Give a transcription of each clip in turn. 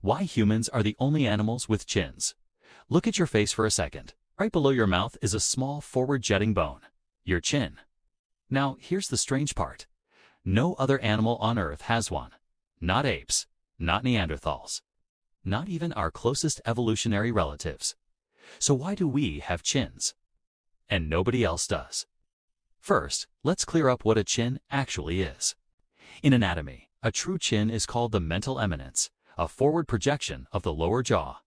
Why humans are the only animals with chins. Look at your face for a second. Right below your mouth is a small forward-jetting bone, your chin. Now, here's the strange part. No other animal on Earth has one. Not apes, not Neanderthals, not even our closest evolutionary relatives. So why do we have chins? And nobody else does. First, let's clear up what a chin actually is. In anatomy, a true chin is called the mental eminence, a forward projection of the lower jaw.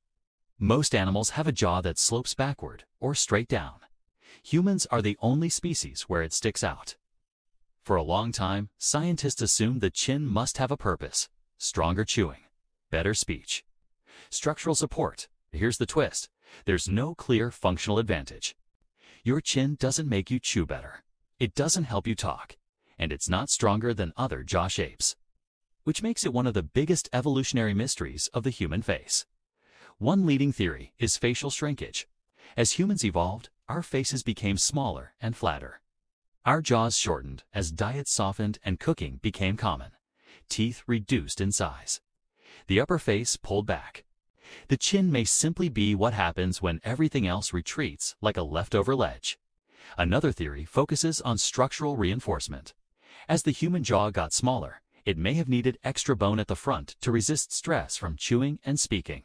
Most animals have a jaw that slopes backward or straight down. Humans are the only species where it sticks out. For a long time, scientists assumed the chin must have a purpose, stronger chewing, better speech. Structural support. Here's the twist. There's no clear functional advantage. Your chin doesn't make you chew better. It doesn't help you talk. And it's not stronger than other jaw shapes which makes it one of the biggest evolutionary mysteries of the human face. One leading theory is facial shrinkage. As humans evolved, our faces became smaller and flatter. Our jaws shortened as diet softened and cooking became common. Teeth reduced in size. The upper face pulled back. The chin may simply be what happens when everything else retreats like a leftover ledge. Another theory focuses on structural reinforcement. As the human jaw got smaller, it may have needed extra bone at the front to resist stress from chewing and speaking.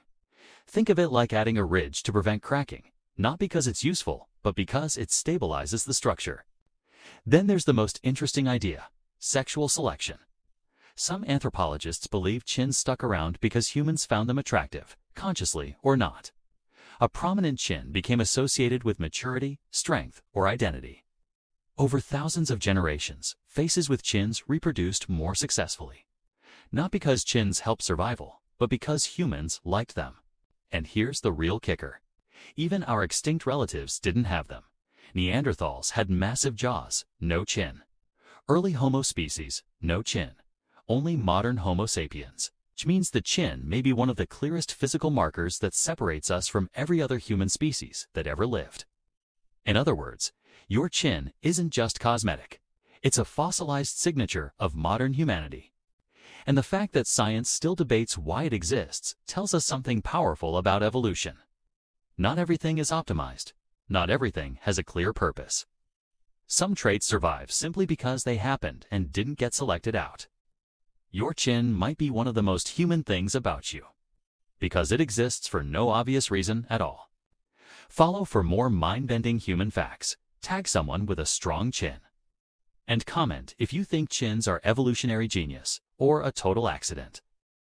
Think of it like adding a ridge to prevent cracking, not because it's useful, but because it stabilizes the structure. Then there's the most interesting idea, sexual selection. Some anthropologists believe chins stuck around because humans found them attractive, consciously or not. A prominent chin became associated with maturity, strength, or identity. Over thousands of generations, faces with chins reproduced more successfully. Not because chins help survival, but because humans liked them. And here's the real kicker. Even our extinct relatives didn't have them. Neanderthals had massive jaws, no chin. Early Homo species, no chin. Only modern Homo sapiens, which means the chin may be one of the clearest physical markers that separates us from every other human species that ever lived. In other words, your chin isn't just cosmetic. It's a fossilized signature of modern humanity. And the fact that science still debates why it exists tells us something powerful about evolution. Not everything is optimized. Not everything has a clear purpose. Some traits survive simply because they happened and didn't get selected out. Your chin might be one of the most human things about you. Because it exists for no obvious reason at all. Follow for more mind-bending human facts. Tag someone with a strong chin. And comment if you think chins are evolutionary genius or a total accident.